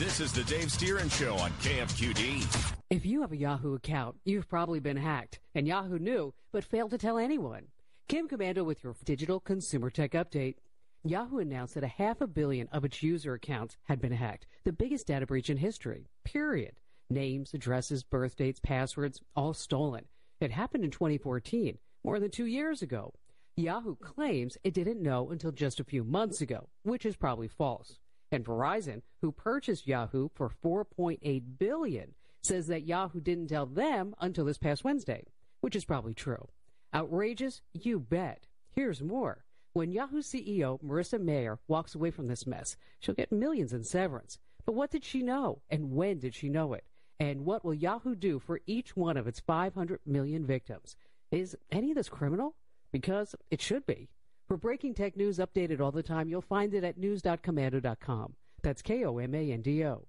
This is the Dave Stieren Show on KFQD. If you have a Yahoo account, you've probably been hacked, and Yahoo knew, but failed to tell anyone. Kim Komando with your digital consumer tech update. Yahoo announced that a half a billion of its user accounts had been hacked, the biggest data breach in history. Period. Names, addresses, birth dates, passwords, all stolen. It happened in 2014, more than two years ago. Yahoo claims it didn't know until just a few months ago, which is probably false. And Verizon, who purchased Yahoo for 4.8 billion, says that Yahoo didn't tell them until this past Wednesday, which is probably true. Outrageous? You bet. Here's more. When Yahoo CEO Marissa Mayer walks away from this mess, she'll get millions in severance. But what did she know? And when did she know it? And what will Yahoo do for each one of its 500 million victims? Is any of this criminal? Because it should be. For breaking tech news updated all the time, you'll find it at news.komando.com. That's K O M A N D O.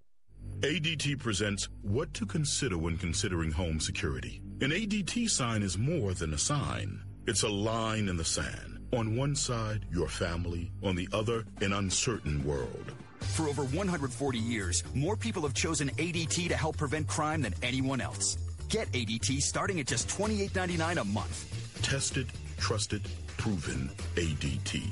ADT presents what to consider when considering home security. An ADT sign is more than a sign. It's a line in the sand. On one side, your family. On the other, an uncertain world. For over 140 years, more people have chosen ADT to help prevent crime than anyone else. Get ADT starting at just $28.99 a month. Tested, trusted, proven ADT.